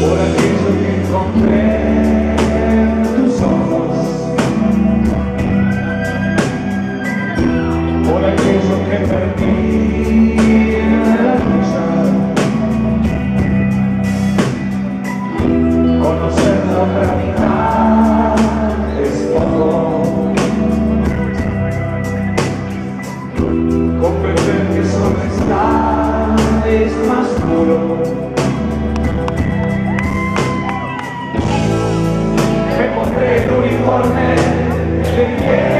Por aquello que compré tus ojos, por aquello que permite luchar, conocer la otra mitad de todo, comprender que solo está más duro. one man Yeah.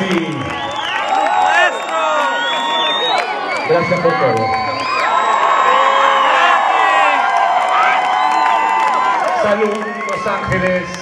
Messi. Gracias por todo. Salud, Los Ángeles.